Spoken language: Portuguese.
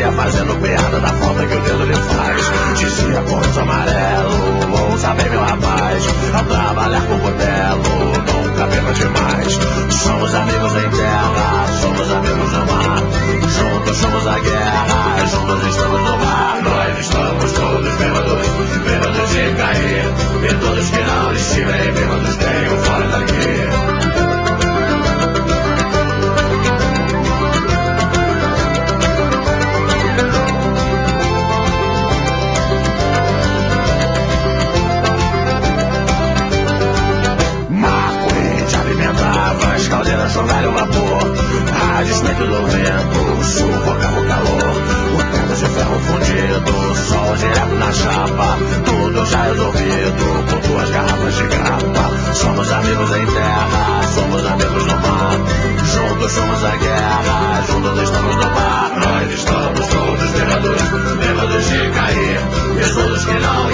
Dia fazendo piada da falta que o dedo lhe faz. Dizia ponto amarelo, ouça bem meu rapaz Ao no velho vapor. Do vento, sufocava o calor. O teto de ferro fundido, sol direto na chapa. Tudo já resolvido, com duas garrafas de grapa. Somos amigos em terra, somos amigos no mar. Juntos somos a guerra, juntos estamos no mar. Nós estamos todos bêbados, bêbados de cair. Todos que não